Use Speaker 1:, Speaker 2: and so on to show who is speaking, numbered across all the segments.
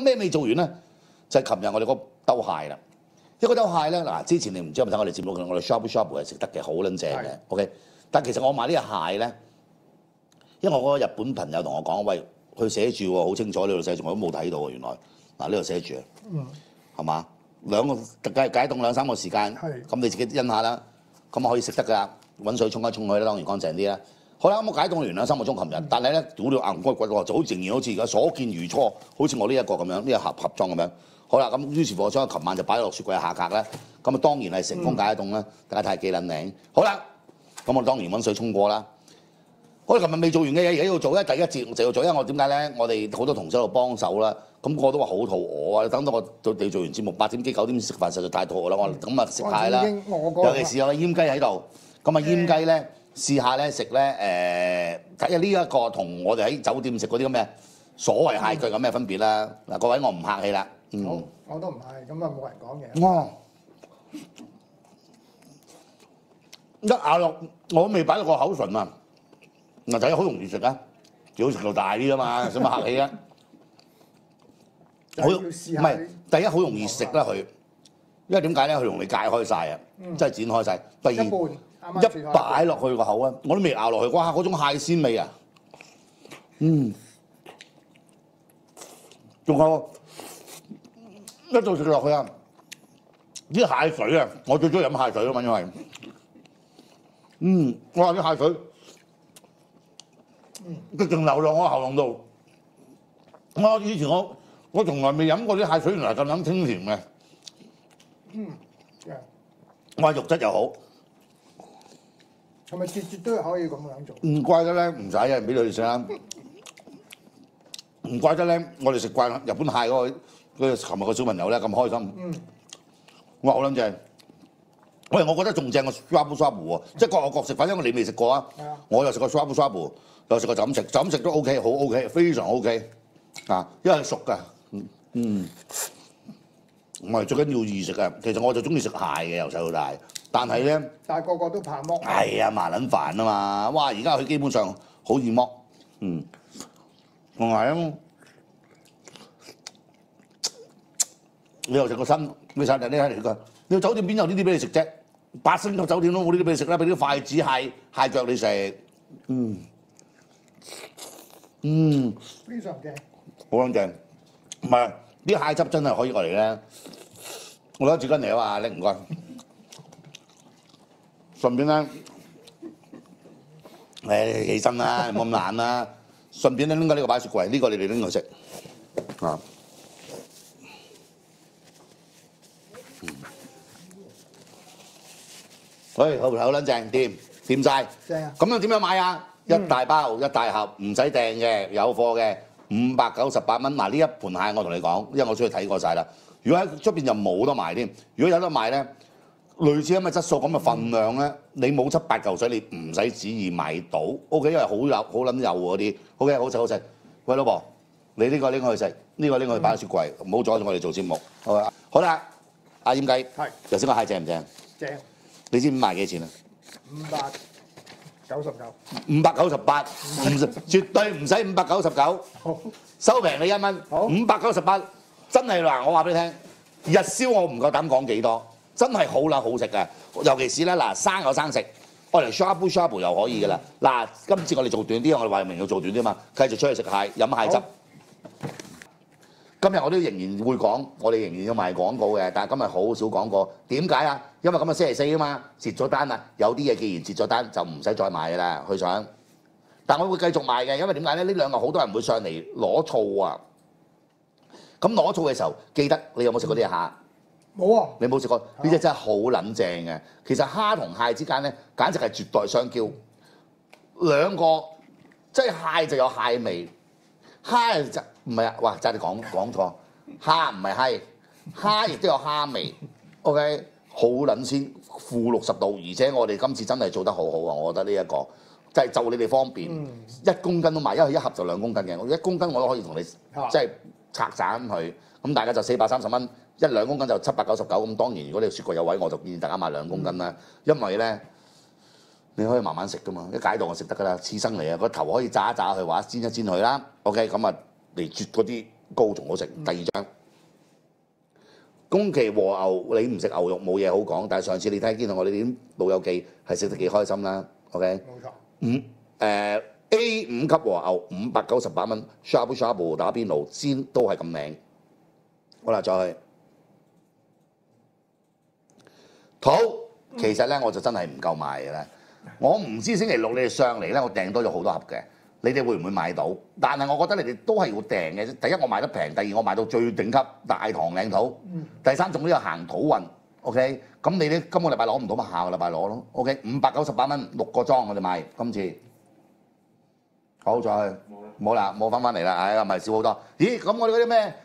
Speaker 1: 咩未做完咧？就係琴日我哋個兜蟹啦。一個兜蟹咧，嗱，之前你唔知有冇睇我哋節目嘅，我哋 shop shop 係食得嘅，好撚正嘅。OK，但其實我買呢個蟹咧，因為我個日本朋友同我講，喂，佢寫住喎，好清楚呢度寫住，我都冇睇到喎，原來嗱呢度寫住，
Speaker 2: 嗯，
Speaker 1: 係嘛？兩個解解凍兩三個時間，
Speaker 2: 係
Speaker 1: 咁你自己欣下啦，咁可以食得㗎，揾水沖一沖佢啦，當然乾淨啲啦。好啦，咁我解凍完啦三個鐘，琴日，但係咧，屌你硬骨骨喎，就好仍然好似而家所見如初，好似我呢一個咁樣，呢、個盒盒裝咁樣。好啦，咁於是乎我將琴晚就擺落雪櫃下格啦，咁啊當然係成功解凍啦，大家睇下幾撚靚。好啦，咁我當然揾水沖過啦。我哋琴日未做完嘅嘢，而家要做咧，第一節就要做，因為我點解咧？我哋好多同事喺度幫手啦，咁個個都話好肚餓啊！等到我到你做完節目八點幾九點食飯，實在太肚餓啦，我話咁啊食蟹啦尤其是有個醃雞喺度，咁啊醃雞咧試下咧食咧誒，睇下呢一個同我哋喺酒店食嗰啲咁嘅所謂蟹腳有咩分別啦？嗱，各位我唔客氣啦，
Speaker 2: 好
Speaker 1: 嗯，，
Speaker 2: 我都唔係，咁啊冇人講嘢。
Speaker 1: 哇！一咬落我都未擺到個口唇啊！嗱，第一好容易食啊，最好食到大啲啊嘛，使乜客氣啊？好唔係第一好容易食啦佢，因為點解咧？佢容易解開晒啊，
Speaker 2: 嗯
Speaker 1: 即係剪開晒。第二
Speaker 2: 一
Speaker 1: 擺落去個口啊，我都未咬落去，哇！嗰種蟹鮮味啊，嗯，仲有一度食落去啊，啲蟹水啊，我最中意飲蟹水啊嘛，因為，嗯，哇！啲蟹水，佢仲流落我喉嚨度。我以前我我從來未飲過啲蟹水，原來咁撚清甜嘅。
Speaker 2: 嗯，嘅
Speaker 1: 我話肉質又好。
Speaker 2: 係咪節節都係可以咁樣做？
Speaker 1: 唔怪得咧，唔使有人俾你哋食啦。唔怪得咧，我哋食慣日本蟹嗰、個嗰個琴日個小朋友咧咁開心。
Speaker 2: 嗯，
Speaker 1: 哇！好撚正。喂，我覺得仲正過 shabu shabu 喎，即係各有各食法，因為你未食過啊。我又食過 shabu shabu，又食過就咁食，就咁食都 OK，好 OK，非常 OK 啊，因為係熟㗎。嗯嗯，唔係最緊要易食啊。其實我就中意食蟹嘅，由細到大，但係咧。
Speaker 2: 但係個個都怕剝。
Speaker 1: 係啊，麻撚煩啊嘛！哇，而家佢基本上好易剝，嗯，同埋啊，你又食個新，你睇你睇嚟個，你個酒店邊有呢啲俾你食啫？八星級酒店都冇呢啲俾你食啦，俾啲筷子蟹蟹腳你食，嗯，嗯，
Speaker 2: 非常正。
Speaker 1: 好撚正，唔係啲蟹汁真係可以過嚟咧。我攞住巾嚟啊嘛，拎唔該。順便咧，誒起身啦，唔好咁懶啦。順便咧拎個呢個擺雪櫃，呢、個你哋拎去食啊。嗯喂，好好撚正，掂掂晒。
Speaker 2: 正啊
Speaker 1: 咁樣點樣買啊？一大包一大盒，唔使訂嘅，有貨嘅，五百九十八蚊。嗱呢一盤蟹我同你講，因為我出去睇過晒啦。如果喺出邊就冇得賣添。如果有得賣咧，類似咁嘅質素咁嘅份量咧，你冇七八嚿水，你唔使旨意買到。O、k 因為好有好撚幼嗰啲。O、k 好食好食。喂，老婆，你呢個拎去食，呢、個拎去擺喺雪櫃，唔好阻住我哋做節目。好啊，好啦，阿醃雞，
Speaker 2: 係
Speaker 1: 頭先個蟹正唔正？
Speaker 2: 正
Speaker 1: 你知唔知賣幾錢啊？
Speaker 2: 五百九十九。
Speaker 1: 五百九十八，唔絕對唔使五百九十九，收平你一蚊，
Speaker 2: 好
Speaker 1: 五百九十八，真係嗱，我話俾你聽，日燒我唔夠膽講幾多，真係好撚好食嘅，尤其是咧嗱，生有生食，我嚟 shabu shabu 又可以噶啦，嗱，今次我哋做短啲，我哋話明要做短啲嘛，繼續出去食蟹，飲蟹汁。今日我都仍然會講，我哋仍然要賣廣告嘅，但係今日好少廣告。點解啊？因為今日星期四啊嘛，截咗單啦。有啲嘢既然截咗單，就唔使再買㗎啦。去想，但我會繼續賣嘅，因為點解咧？呢兩個好多人會上嚟攞醋啊。咁攞醋嘅時候，記得你有冇食過呢隻蝦？
Speaker 2: 冇啊！
Speaker 1: 你冇食過呢只真係好撚正嘅。其實蝦同蟹之間咧，簡直係絕代雙驕。兩個即係蟹就有蟹味，蝦就唔係啊！哇！真係講講錯，蝦唔係蝦，蝦亦都有蝦味。OK，好撚鮮，負六十度，而且我哋今次真係做得好好啊！我覺得呢、一個即係就你哋方便，
Speaker 2: 嗯
Speaker 1: 一公斤都賣，因為一盒就兩公斤嘅，我一公斤我都可以同你
Speaker 2: 啊
Speaker 1: 即係拆散佢，咁大家就四百三十蚊，一兩公斤就七百九十九。咁當然如果你雪櫃有位，我就建議大家買兩公斤啦，因為咧你可以慢慢食噶嘛，一解凍就食得噶啦，刺身嚟啊，個頭可以炸一炸佢，或者煎一煎佢啦。OK，咁啊嚟絕嗰啲高仲好食。第二張宮崎和牛，你唔食牛肉冇嘢好講，但係上次你睇見到我哋啲老友記係食得幾開心啦。OK，
Speaker 2: 冇錯。
Speaker 1: 五誒、A 五級和牛五百九十八蚊，Shabu Shabu 打邊爐煎都係咁名。好啦，再去肚，其實咧我就真係唔夠賣嘅啦。我唔知星期六你哋上嚟咧，我訂多咗好多盒嘅，你哋會唔會買到？但係我覺得你哋都係要訂嘅。第一我買得平，第二我買到最頂級大堂靚土，第三仲都有行土運。OK，咁你哋今個禮拜攞唔到，咪下個禮拜攞咯。OK，五百九十八蚊六個裝我哋賣，今次好再去冇啦，冇翻翻嚟啦，唉、哎，咪少好多。咦，咁我哋嗰啲咩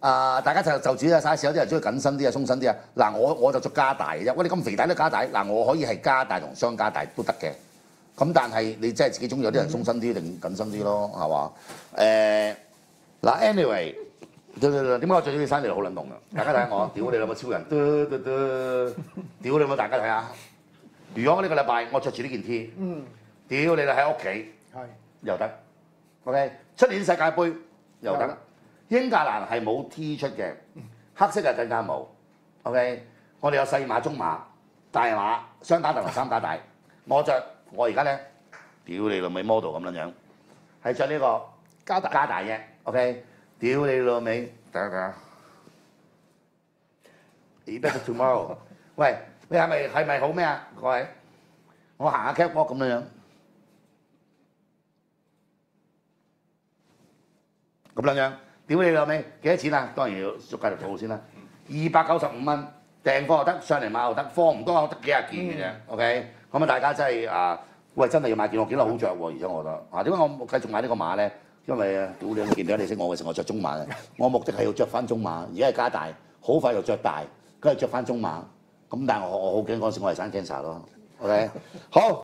Speaker 1: 啊、大家就就自己嘅 size，有啲人中意緊身啲啊、鬆身啲啊。嗱，我我就做加大嘅啫。喂，你咁肥大都加大，嗱，我可以係加大同雙加大都得嘅。咁但係你真係自己中意有啲人鬆身啲定緊身啲咯，係嘛？誒、嗱，anyway，點解我着咗件衫你好撚凍啊？大家睇下我，屌你老母超人，嘟嘟嘟，屌你老母大家睇下。如果呢個禮拜我着住呢件 T，
Speaker 2: 嗯，
Speaker 1: 屌你啦喺屋企
Speaker 2: 係
Speaker 1: 又得，OK？出年世界盃
Speaker 2: 又得。
Speaker 1: 英格蘭係冇 T 出嘅，黑色係更加冇。OK？我哋有細碼、中碼、大碼、雙打大同三打大。我着我而家咧，屌你老味 model 咁樣樣，係着呢個
Speaker 2: 加大
Speaker 1: 加大嘅，OK？屌你老味，等下等下。Better tomorrow。喂，你係咪係咪好咩啊？各位，我行下 catwalk 咁樣樣，咁樣樣，屌你老味，幾多錢啊？當然要逐價條數先啦，二百九十五蚊訂貨又得，上嚟買又得，貨唔多，得幾廿件嘅啫。OK，咁啊大家真係啊，喂真係要買件，我見到好着喎，而且我覺得啊，點解我繼續買呢個碼咧？因為啊，屌你見到你識我嘅時候，我着中碼嘅，我目的係要着翻中碼，而家係加大，好快就着大，跟住着翻中碼。咁但係我我好驚嗰陣時我係生 cancer 咯，OK，好。